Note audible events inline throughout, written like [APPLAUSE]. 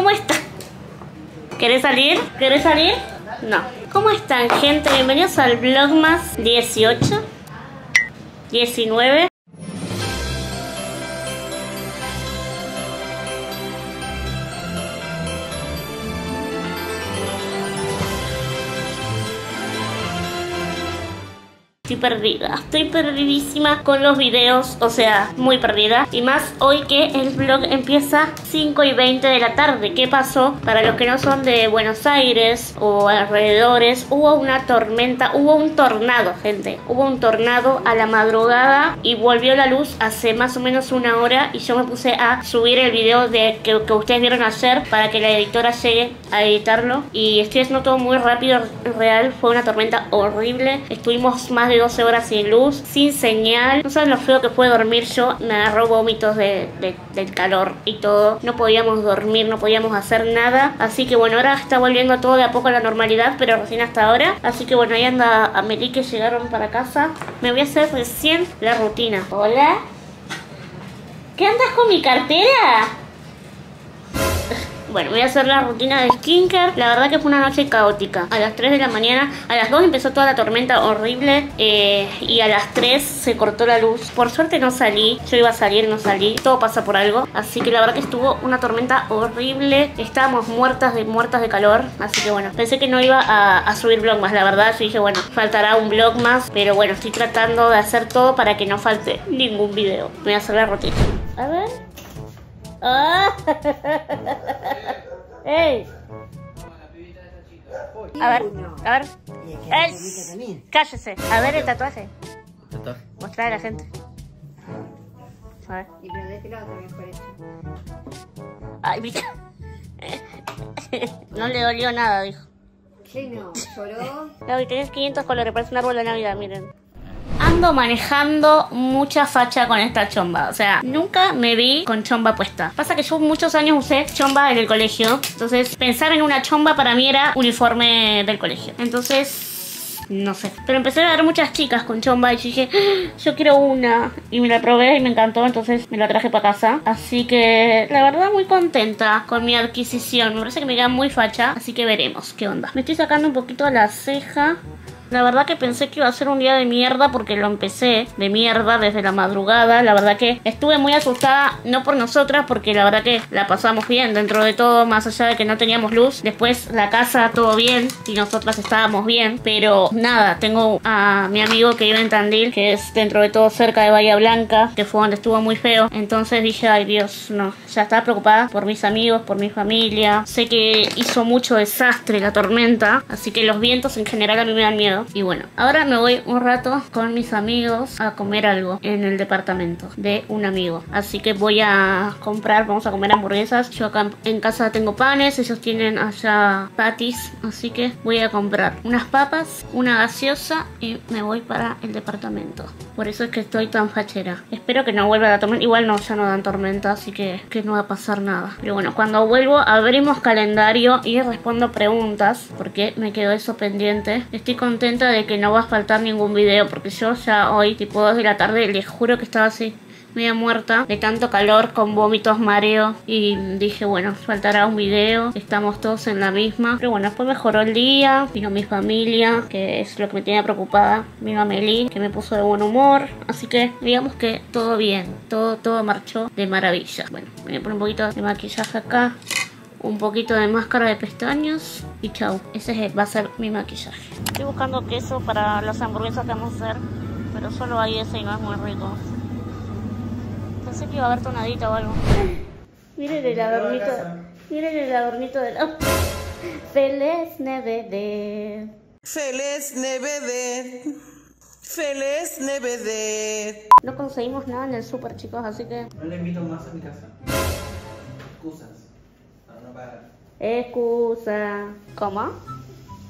¿cómo están? ¿Querés salir? ¿Querés salir? No. ¿Cómo están, gente? Bienvenidos al Vlogmas 18, 19. Estoy perdida, estoy perdidísima con los videos, o sea, muy perdida. Y más hoy que el vlog empieza 5 y 20 de la tarde. ¿Qué pasó? Para los que no son de Buenos Aires o alrededores, hubo una tormenta, hubo un tornado, gente. Hubo un tornado a la madrugada y volvió la luz hace más o menos una hora. Y yo me puse a subir el video de que, que ustedes vieron ayer para que la editora llegue a editarlo. Y estoy haciendo todo muy rápido, real. Fue una tormenta horrible. Estuvimos más de 12 horas sin luz, sin señal. No saben lo feo que fue dormir yo. Me agarró vómitos de, del calor y todo. No podíamos dormir, no podíamos hacer nada. Así que bueno, ahora está volviendo todo de a poco a la normalidad, pero recién hasta ahora. Así que bueno, ahí anda a que llegaron para casa. Me voy a hacer recién la rutina. Hola. ¿Qué andas con mi cartera? Bueno, voy a hacer la rutina de skincare. La verdad que fue una noche caótica. A las 3 de la mañana, a las 2 empezó toda la tormenta horrible eh, y a las 3 se cortó la luz. Por suerte no salí. Yo iba a salir, no salí. Todo pasa por algo. Así que la verdad que estuvo una tormenta horrible. Estábamos muertas de muertas de calor. Así que bueno, pensé que no iba a, subir vlog más. La verdad, yo dije, bueno, faltará un vlog más. Pero bueno, estoy tratando de hacer todo para que no falte ningún video. Voy a hacer la rutina. A ver. ¡Ah! [LAUGHS] ¡Ey! A ver, a ver. ¡Ey! Cállese. A ver el tatuaje. Tatuaje. Mostrar a la gente. A ver. Y pero de este lado también. Ay, mira. No le dolió nada, dijo. Sí, no, lloró. No, y tenés 500 colores, parece un árbol de Navidad, miren. Ando manejando mucha facha con esta chomba. O sea, nunca me vi con chomba puesta. Pasa que yo muchos años usé chomba en el colegio. Entonces, pensar en una chomba para mí era uniforme del colegio. Entonces, no sé. Pero empecé a ver muchas chicas con chomba y dije, "Ah, yo quiero una. Y me la probé y me encantó, entonces me la traje para casa. Así que la verdad muy contenta con mi adquisición. Me parece que me queda muy facha, así que veremos qué onda. Me estoy sacando un poquito la ceja. La verdad que pensé que iba a ser un día de mierda porque lo empecé de mierda desde la madrugada. La verdad que estuve muy asustada, no por nosotras, porque la verdad que la pasamos bien dentro de todo, más allá de que no teníamos luz. Después la casa todo bien y nosotras estábamos bien. Pero nada, tengo a mi amigo que vive en Tandil, que es dentro de todo cerca de Bahía Blanca, que fue donde estuvo muy feo. Entonces dije, ay Dios, no. Ya estaba preocupada por mis amigos, por mi familia. Sé que hizo mucho desastre la tormenta, así que los vientos en general a mí me dan miedo. Y bueno, ahora me voy un rato con mis amigos a comer algo en el departamento de un amigo. Así que voy a comprar, vamos a comer hamburguesas. Yo acá en casa tengo panes, ellos tienen allá patis. Así que voy a comprar unas papas, una gaseosa y me voy para el departamento. Por eso es que estoy tan fachera. Espero que no vuelva la tormenta. Igual no, ya no dan tormenta, así que, que no va a pasar nada. Pero bueno, cuando vuelvo abrimos calendario y respondo preguntas porque me quedó eso pendiente. Estoy contenta de que no va a faltar ningún video porque yo ya hoy, tipo 2 de la tarde, les juro que estaba así media muerta de tanto calor con vómitos, mareo y dije bueno faltará un video estamos todos en la misma pero bueno después mejoró el día vino mi familia que es lo que me tenía preocupada vino Amelie que me puso de buen humor. Así que digamos que todo bien todo todo marchó de maravilla. Bueno voy a poner un poquito de maquillaje acá un poquito de máscara de pestañas y chau. Ese es- va a ser mi maquillaje. Estoy buscando queso para las hamburguesas que vamos a hacer, pero solo hay ese y no es muy rico. Pensé que iba a haber tonadita o algo. Miren el adornito. Miren el adornito del. ¡Oh! [LAUGHS] Feliz Navidad. Feliz Navidad. Feliz Navidad. No conseguimos nada en el super, chicos, así que. No le invito más a mi casa. Excusas. Pagar. Excusa. ¿Cómo?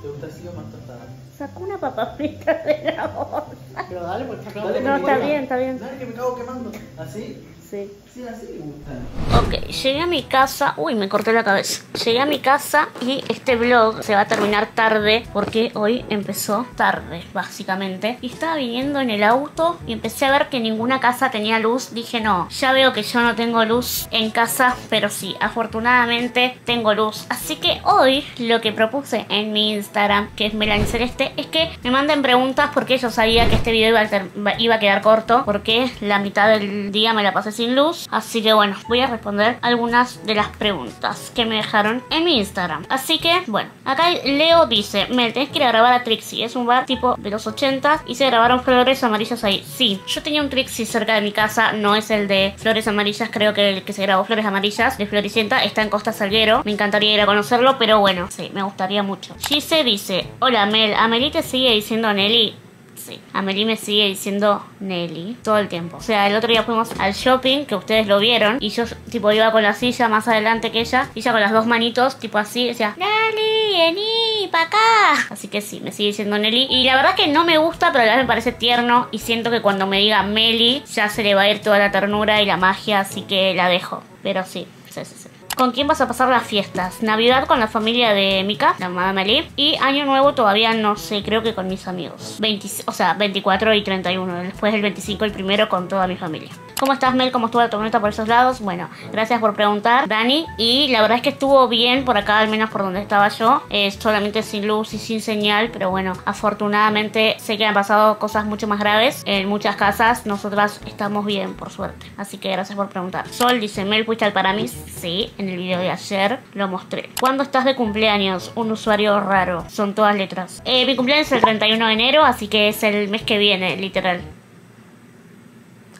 ¿Te gusta así o más tostada? Sacó una papa frita de la bolsa. Pero dale, porque está Dale, No, está bien, está bien. Dale que me cago quemando. ¿Así? Sí. Sí. Sí, así me gustan. Ok, llegué a mi casa. Uy, me corté la cabeza. Llegué a mi casa y este vlog se va a terminar tarde porque hoy empezó tarde, básicamente. Y estaba viniendo en el auto y empecé a ver que ninguna casa tenía luz. Dije, no, ya veo que yo no tengo luz en casa, pero sí, afortunadamente tengo luz. Así que hoy lo que propuse en mi Instagram, que es Melanie Celeste, es que me manden preguntas porque yo sabía que este video iba a, iba a quedar corto porque la mitad del día me la pasé sin luz. Así que bueno, voy a responder algunas de las preguntas que me dejaron en mi Instagram. Así que bueno, acá Leo dice, Mel, tenés que ir a grabar a Trixie. Es un bar tipo de los 80 y se grabaron flores amarillas ahí. Sí, yo tenía un Trixie cerca de mi casa, no es el de flores amarillas, creo que el que se grabó flores amarillas de Floricienta está en Costa Salguero. Me encantaría ir a conocerlo, pero bueno, sí, me gustaría mucho. Gise dice, hola Mel, Amelie sigue diciendo Nelly. Sí, Amelie me sigue diciendo Nelly todo el tiempo. O sea, el otro día fuimos al shopping, que ustedes lo vieron, y yo tipo iba con la silla más adelante que ella, y ella con las dos manitos, tipo así, decía, Nelly, vení, pa' acá. Así que sí, me sigue diciendo Nelly. Y la verdad que no me gusta, pero a la vez me parece tierno, y siento que cuando me diga Meli, ya se le va a ir toda la ternura y la magia, así que la dejo. Pero sí, sí, sí, sí. ¿Con quién vas a pasar las fiestas? Navidad con la familia de Mika, la mamá de Meli. Y Año Nuevo todavía no sé, creo que con mis amigos. 20 o sea, 24 y 31. Después del 25 el primero con toda mi familia. ¿Cómo estás, Mel? ¿Cómo estuvo la tormenta por esos lados? Bueno, gracias por preguntar, Dani. Y la verdad es que estuvo bien por acá, al menos por donde estaba yo. Eh, solamente sin luz y sin señal. Pero bueno, afortunadamente sé que han pasado cosas mucho más graves en muchas casas. Nosotras estamos bien, por suerte. Así que gracias por preguntar. Sol dice, Mel, ¿fuiste al Paramis? Sí, el video de ayer lo mostré. ¿Cuándo estás de cumpleaños? Un usuario raro. Son todas letras. Eh, mi cumpleaños es el 31 de enero, así que es el mes que viene, literal.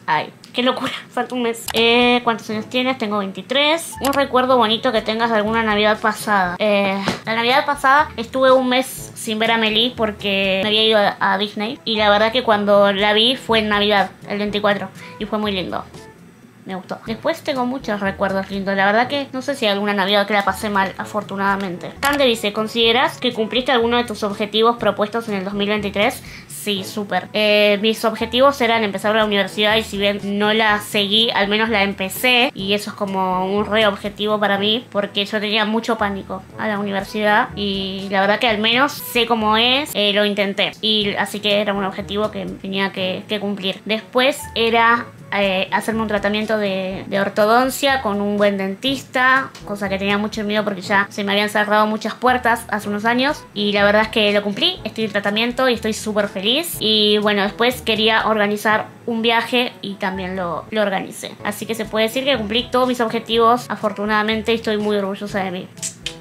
Ay, qué locura, [LAUGHS] falta un mes. Eh, ¿Cuántos años tienes? Tengo 23. Un recuerdo bonito que tengas de alguna Navidad pasada. Eh, la Navidad pasada estuve un mes sin ver a Meli porque me había ido a, a Disney. Y la verdad que cuando la vi fue en Navidad, el 24. Y fue muy lindo. Me gustó. Después tengo muchos recuerdos lindos. La verdad que no sé si hay alguna Navidad que la pasé mal, afortunadamente. Cande dice, ¿consideras que cumpliste alguno de tus objetivos propuestos en el 2023? Sí, súper. Eh, mis objetivos eran empezar la universidad y si bien no la seguí, al menos la empecé. Y eso es como un re objetivo para mí porque yo tenía mucho pánico a la universidad. Y la verdad que al menos sé cómo es, eh, lo intenté. Y así que era un objetivo que tenía que cumplir. Después era eh, hacerme un tratamiento de, de ortodoncia con un buen dentista, cosa que tenía mucho miedo porque ya se me habían cerrado muchas puertas hace unos años y la verdad es que lo cumplí, estoy en tratamiento y estoy súper feliz y bueno, después quería organizar un viaje y también lo, lo organicé. Así que se puede decir que cumplí todos mis objetivos, afortunadamente y estoy muy orgullosa de mí.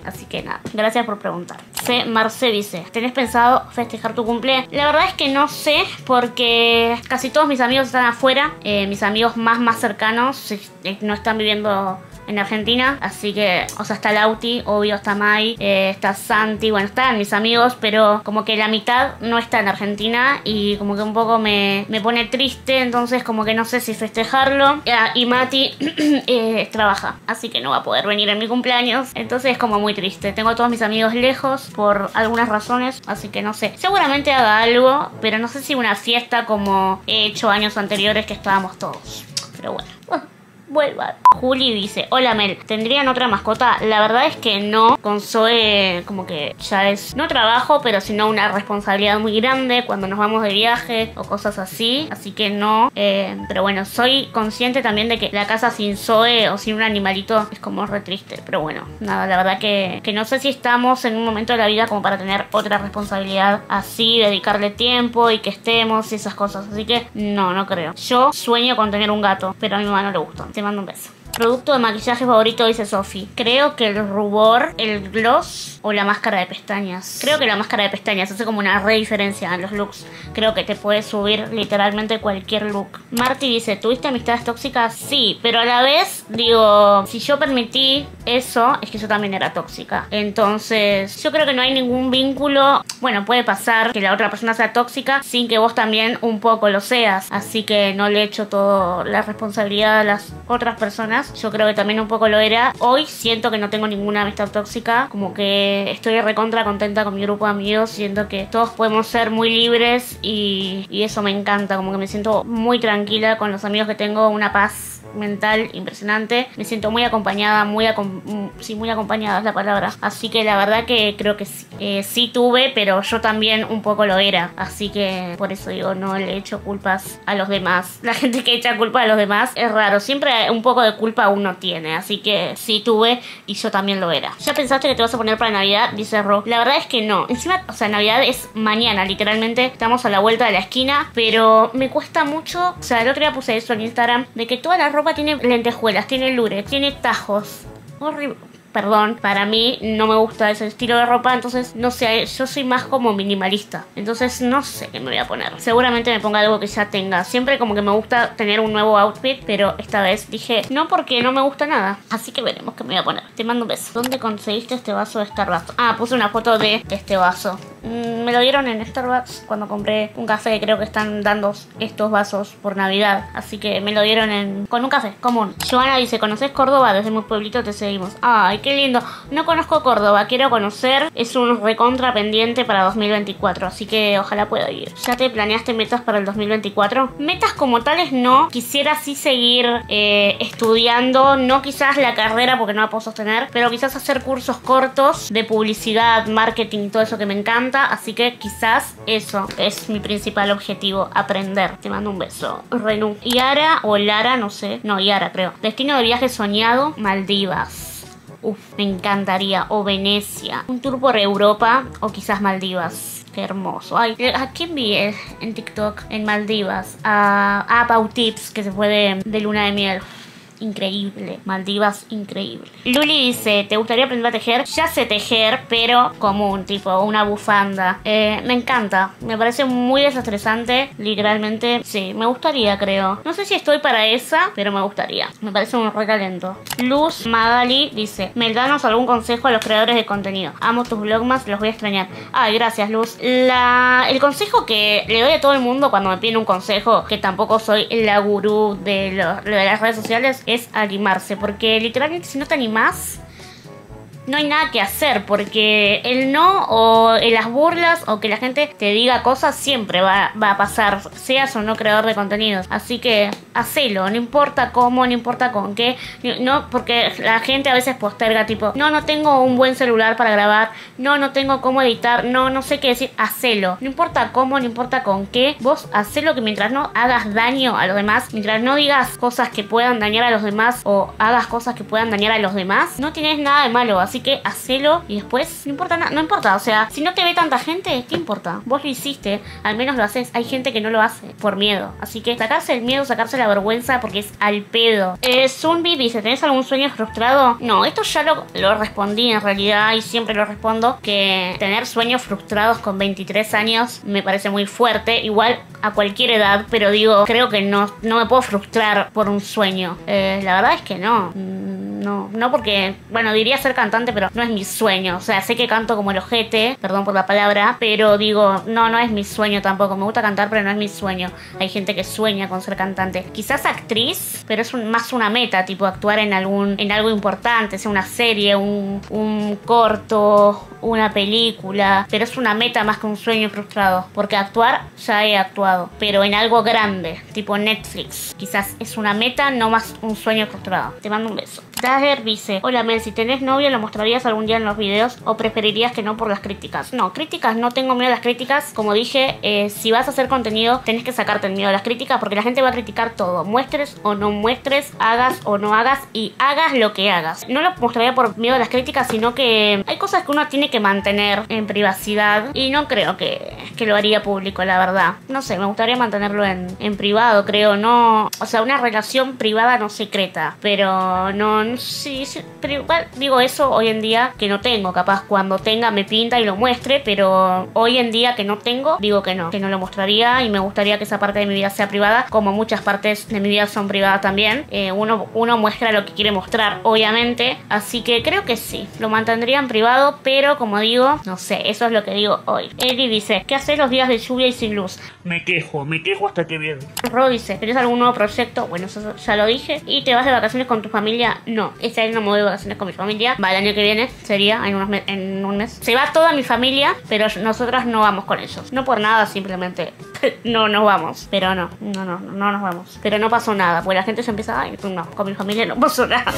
Así que nada, gracias por preguntar. C. Marce dice, ¿tenés pensado festejar tu cumple? La verdad es que no sé, porque casi todos mis amigos están afuera. Eh, mis amigos más más cercanos eh, no están viviendo en Argentina, así que, o sea, está Lauti, obvio, está Mai, eh, está Santi, bueno, están mis amigos, pero como que la mitad no está en Argentina y como que un poco me, me pone triste, entonces como que no sé si festejarlo. Ah, y Mati [CLEARS THROAT] eh, trabaja, así que no va a poder venir en mi cumpleaños, entonces es como muy triste. Tengo a todos mis amigos lejos por algunas razones, así que no sé. Seguramente haga algo, pero no sé si una fiesta como he hecho años anteriores que estábamos todos. Pero bueno. Vuelva. Juli dice, hola Mel, ¿tendrían otra mascota? La verdad es que no. Con Zoe como que ya es no trabajo, pero sino una responsabilidad muy grande cuando nos vamos de viaje o cosas así. Así que no. Eh, pero bueno, soy consciente también de que la casa sin Zoe o sin un animalito es como re triste. Pero bueno, nada, la verdad que, que no sé si estamos en un momento de la vida como para tener otra responsabilidad así, dedicarle tiempo y que estemos y esas cosas. Así que no, no creo. Yo sueño con tener un gato, pero a mi mamá no le gusta. Te mando un beso. Producto de maquillaje favorito, dice Sofi. Creo que el rubor, el gloss o la máscara de pestañas. Creo que la máscara de pestañas hace como una re diferencia en los looks. Creo que te puede subir literalmente cualquier look. Marty dice, ¿tuviste amistades tóxicas? Sí, pero a la vez, digo, si yo permití eso, es que yo también era tóxica. Entonces, yo creo que no hay ningún vínculo. Bueno, puede pasar que la otra persona sea tóxica sin que vos también un poco lo seas. Así que no le echo toda la responsabilidad a las otras personas. Yo creo que también un poco lo era. Hoy siento que no tengo ninguna amistad tóxica. Como que estoy recontra contenta con mi grupo de amigos. Siento que todos podemos ser muy libres y, y eso me encanta. Como que me siento muy tranquila con los amigos que tengo. Una paz mental impresionante. Me siento muy acompañada, muy, acom- mm, sí, muy acompañada es la palabra. Así que la verdad que creo que sí, sí tuve, pero yo también un poco lo era. Así que por eso digo, no le echo culpas a los demás. La gente que echa culpa a los demás es raro. Siempre un poco de culpa uno tiene. Así que sí tuve y yo también lo era. ¿Ya pensaste que te vas a poner para Navidad? Dice Ro. La verdad es que no. Encima, o sea, Navidad es mañana, literalmente. Estamos a la vuelta de la esquina. Pero me cuesta mucho. O sea, el otro día puse eso en Instagram. De que toda la ropa tiene lentejuelas, tiene lures, tiene tajos. Horrible. Perdón, para mí no me gusta ese estilo de ropa, entonces no sé, yo soy más como minimalista. Entonces no sé qué me voy a poner. Seguramente me ponga algo que ya tenga. Siempre como que me gusta tener un nuevo outfit, pero esta vez dije no porque no me gusta nada. Así que veremos qué me voy a poner. Te mando un beso. ¿Dónde conseguiste este vaso de Starbucks? Ah, puse una foto de este vaso. Mm, me lo dieron en Starbucks cuando compré un café. Creo que están dando estos vasos por Navidad. Así que me lo dieron en con un café común. Joana dice, ¿conoces Córdoba? Desde muy pueblito te seguimos. Ay, qué lindo. No conozco Córdoba, quiero conocer. Es un recontra pendiente para 2024. Así que ojalá pueda ir. ¿Ya te planeaste metas para el 2024? Metas como tales no. Quisiera sí seguir eh, estudiando. No quizás la carrera porque no la puedo sostener. Pero quizás hacer cursos cortos de publicidad, marketing, todo eso que me encanta. Así que quizás eso es mi principal objetivo. Aprender. Te mando un beso. Renu. Yara o Lara, no sé. No, Yara creo. Destino de viaje soñado, Maldivas. Uf, me encantaría. O Venecia. Un tour por Europa o quizás Maldivas. Qué hermoso. Ay, ¿a quién vi eh, en TikTok en Maldivas? A, a Tips, que se fue de, de luna de miel. Increíble. Maldivas, increíble. Luli dice, ¿te gustaría aprender a tejer? Ya sé tejer, pero común, tipo una bufanda. Eh, me encanta. Me parece muy desestresante. Literalmente, sí, me gustaría, creo. No sé si estoy para esa, pero me gustaría. Me parece un recalento. Luz Magali dice, Meldanos algún consejo a los creadores de contenido. Amo tus vlogmas, los voy a extrañar. Ay, gracias, Luz. El consejo que le doy a todo el mundo cuando me piden un consejo, que tampoco soy la gurú de las redes sociales, es animarse. Porque literalmente si no te animás, no hay nada que hacer porque el no o las burlas o que la gente te diga cosas siempre va, va a pasar, seas o no creador de contenidos. Así que hacelo, no importa cómo, no importa con qué, no porque la gente a veces posterga tipo, no, no tengo un buen celular para grabar, no, no tengo cómo editar, no, no sé qué decir, hacelo. No importa cómo, no importa con qué, vos hacelo que mientras no hagas daño a los demás, mientras no digas cosas que puedan dañar a los demás o hagas cosas que puedan dañar a los demás, no tienes nada de malo. Que hacelo y después no importa nada, no importa. O sea, si no te ve tanta gente, ¿qué importa? Vos lo hiciste, al menos lo haces. Hay gente que no lo hace por miedo. Así que sacarse el miedo, sacarse la vergüenza porque es al pedo. Eh, Zumbi dice, ¿tenés algún sueño frustrado? No, esto ya lo, lo respondí en realidad y siempre lo respondo. Que tener sueños frustrados con 23 años me parece muy fuerte. Igual a cualquier edad, pero digo, creo que no, no me puedo frustrar por un sueño. Eh, la verdad es que no. Mm, No, no porque, bueno, diría ser cantante, pero no es mi sueño. O sea, sé que canto como el ojete, perdón por la palabra, pero digo, no, no es mi sueño tampoco. Me gusta cantar, pero no es mi sueño. Hay gente que sueña con ser cantante. Quizás actriz, pero es un- más una meta, tipo actuar en algún, en algo importante, sea una serie, un, un corto, una película, pero es una meta más que un sueño frustrado, porque actuar ya he actuado, pero en algo grande, tipo Netflix. Quizás es una meta, no más un sueño frustrado. Te mando un beso. Dice, hola Mel, si tenés novio, ¿lo mostrarías algún día en los videos o preferirías que no por las críticas? No, críticas, no tengo miedo a las críticas. Como dije, eh, si vas a hacer contenido, tenés que sacarte el miedo a las críticas porque la gente va a criticar todo. Muestres o no muestres, hagas o no hagas y hagas lo que hagas. No lo mostraría por miedo a las críticas, sino que hay cosas que uno tiene que mantener en privacidad y no creo que, que lo haría público, la verdad. No sé, me gustaría mantenerlo en, en privado, creo, no... O sea, una relación privada no secreta, pero no... no sí, sí, pero igual digo eso hoy en día que no tengo, capaz cuando tenga me pinta y lo muestre, pero hoy en día que no tengo, digo que no, que no lo mostraría y me gustaría que esa parte de mi vida sea privada, como muchas partes de mi vida son privadas también. Eh, uno, uno muestra lo que quiere mostrar, obviamente, así que creo que sí, lo mantendría en privado, pero como digo, no sé, eso es lo que digo hoy. Eli dice, ¿qué haces los días de lluvia y sin luz? Me quejo, me quejo hasta que viene. Ro dice, ¿tenés algún nuevo proyecto? Bueno, eso ya lo dije. ¿Y te vas de vacaciones con tu familia? No. Este año no me voy de vacaciones con mi familia. Va el año que viene, sería en, unos en un mes. Se va toda mi familia, pero nosotras no vamos con ellos. No por nada, simplemente [LAUGHS] no nos vamos. Pero no, no, no, no nos vamos. Pero no pasó nada, porque la gente se empieza, ay, no, con mi familia no pasó nada.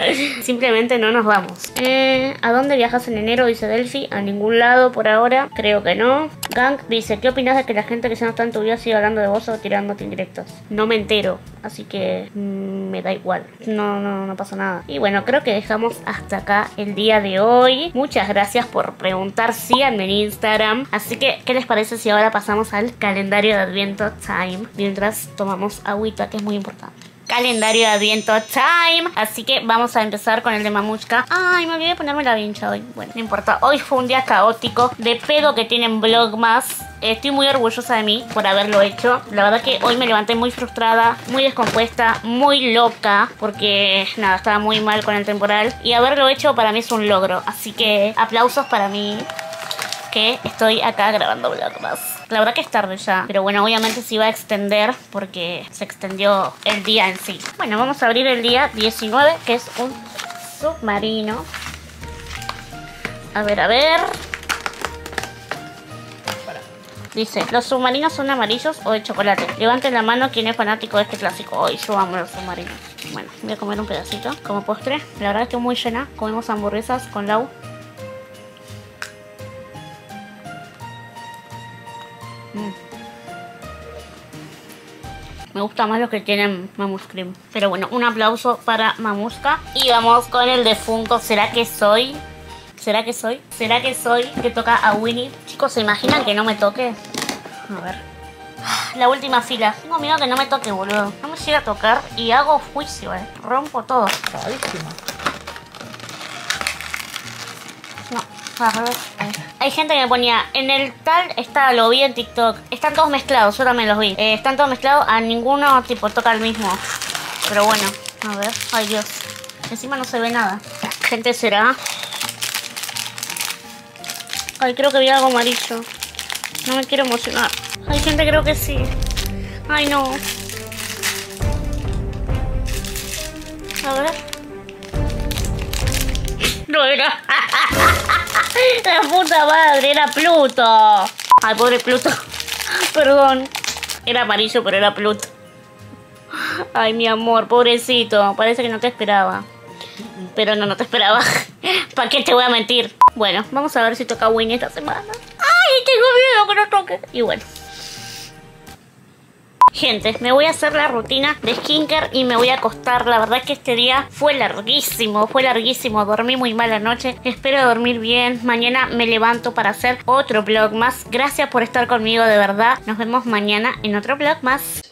[LAUGHS] Simplemente no nos vamos. Eh, ¿A dónde viajas en enero? Dice Delphi. A ningún lado por ahora. Creo que no. Gang dice, ¿qué opinas de que la gente que ya no está en tu vida siga hablando de vos o tirándote indirectos? No me entero, así que mm, me da igual. No, no, no pasa nada. Y bueno, creo que dejamos hasta acá el día de hoy. Muchas gracias por preguntar. Síganme en Instagram. Así que, ¿qué les parece si ahora pasamos al calendario de Adviento Time? Mientras tomamos agüita, que es muy importante calendario de Adviento Time. Así que vamos a empezar con el de Mamushka. Ay, me olvidé ponerme la vincha hoy. Bueno, no importa. Hoy fue un día caótico. De pedo que tienen vlog más. Estoy muy orgullosa de mí por haberlo hecho. La verdad que hoy me levanté muy frustrada, muy descompuesta, muy loca. Porque nada, estaba muy mal con el temporal. Y haberlo hecho para mí es un logro. Así que aplausos para mí que estoy acá grabando Vlogmas. La verdad que es tarde ya, pero bueno, obviamente se iba a extender porque se extendió el día en sí. Bueno, vamos a abrir el día 19, que es un submarino. A ver, a ver. Dice, ¿los submarinos son amarillos o de chocolate? Levanten la mano quien es fanático de este clásico. Hoy yo amo los submarinos. Bueno, voy a comer un pedacito como postre. La verdad que estoy muy llena. Comemos hamburguesas con Lau. Me gusta más los que tienen Mamus Cream. Pero bueno, un aplauso para Mamushka. Y vamos con el de Funko. ¿Será que soy? ¿Será que soy? ¿Será que soy? Que toca a Winnie. Chicos, ¿se imaginan que no me toque? A ver. La última fila. Tengo miedo que no me toque, boludo. No me llega a tocar y hago juicio, eh. Rompo todo. No, al revés. Hay gente que me ponía, en el tal está, lo vi en TikTok. Están todos mezclados, yo también los vi. Eh, están todos mezclados, a ninguno tipo toca el mismo. Pero bueno, a ver. Ay Dios. Encima no se ve nada. Gente será. Ay, creo que vi algo amarillo. No me quiero emocionar. Hay gente creo que sí. Ay no. A ver. No era. [LAUGHS] La puta madre, era Pluto. Ay, pobre Pluto. [LAUGHS] Perdón. Era amarillo, pero era Pluto. Ay, mi amor, pobrecito. Parece que no te esperaba. Pero no, no te esperaba. [LAUGHS] ¿Para qué te voy a mentir? Bueno, vamos a ver si toca Winnie esta semana. Ay, tengo miedo que no toque. Y bueno. Gente, me voy a hacer la rutina de skincare y me voy a acostar. La verdad que este día fue larguísimo, fue larguísimo. Dormí muy mal anoche. Espero dormir bien. Mañana me levanto para hacer otro vlog más. Gracias por estar conmigo, de verdad. Nos vemos mañana en otro vlog más.